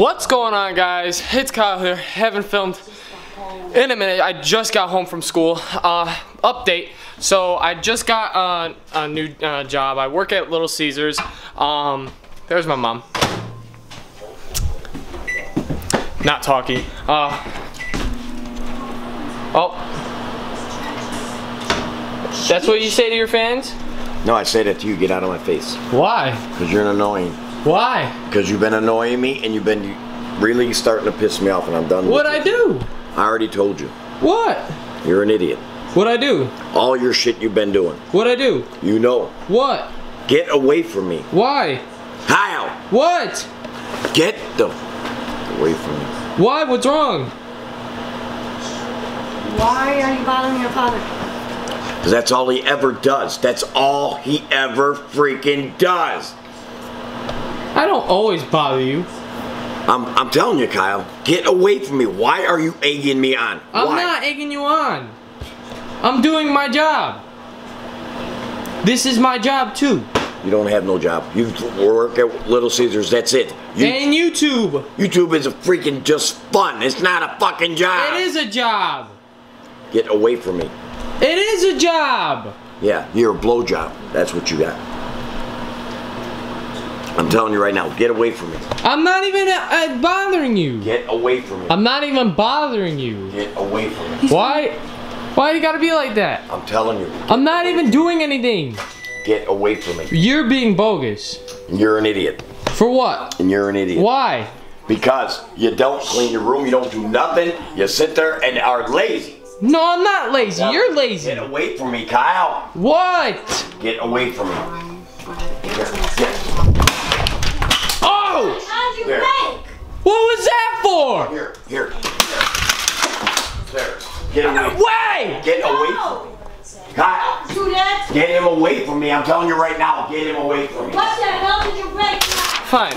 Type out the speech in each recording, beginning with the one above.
What's going on guys? It's Kyle here. Haven't filmed in a minute. I just got home from school. Uh, update. So I just got uh, a new uh, job. I work at Little Caesars. Um, there's my mom. Not talking. Uh, oh. That's what you say to your fans? No, I say that to you. Get out of my face. Why? Because you're annoying. Why? Because you've been annoying me and you've been really starting to piss me off and I'm done What'd with I do? I already told you. What? You're an idiot. What'd I do? All your shit you've been doing. What'd I do? You know. What? Get away from me. Why? Kyle! What? Get the away from me. Why? What's wrong? Why are you bothering your father? Because that's all he ever does. That's all he ever freaking does. I don't always bother you. I'm, I'm telling you, Kyle, get away from me. Why are you egging me on? I'm Why? not egging you on. I'm doing my job. This is my job too. You don't have no job. You work at Little Caesars. That's it. You, and YouTube. YouTube is a freaking just fun. It's not a fucking job. It is a job. Get away from me. It is a job. Yeah, you're a blowjob. That's what you got. I'm telling you right now, get away from me. I'm not even uh, uh, bothering you. Get away from me. I'm not even bothering you. Get away from me. Why? Why you gotta be like that? I'm telling you. I'm not even doing anything. Get away from me. You're being bogus. You're an idiot. For what? And you're an idiot. Why? Because you don't clean your room, you don't do nothing, you sit there and are lazy. No, I'm not lazy. You're lazy. Get away from me, Kyle. What? Get away from me. Here, here, Oh! How'd you There. make? What was that for? here, here. There. Get away. Way! Get away from me. Kyle, Do that. get him away from me. I'm telling you right now, get him away from me. What the hell did you break? Fine.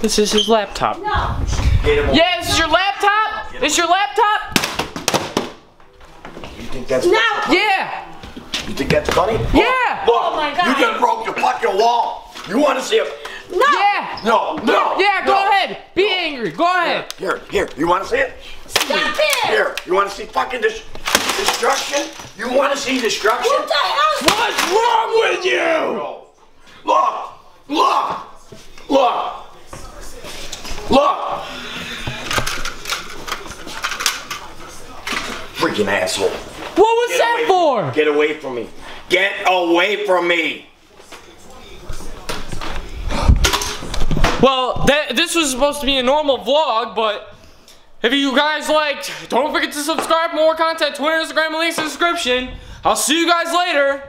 This is his laptop. No. Get him away. Yeah, this is your laptop? This your laptop? You think that's No. Yeah. You think that's funny? Yeah. Look, Oh my God. you just broke your fucking wall. You want to see it? No. Yeah. No, no. Yeah, go no. ahead. Be angry. Go ahead. Here, here. You want to see it? Stop it. Here. You want to see fucking dis- destruction? You want to see destruction? What the hell? What's wrong with you? Look, look, look, look. Freaking asshole. What was Get that for? Get away from me. Get away from me. Well, that, this was supposed to be a normal vlog, but if you guys liked, don't forget to subscribe for more content. Twitter, Instagram, links in the description. I'll see you guys later.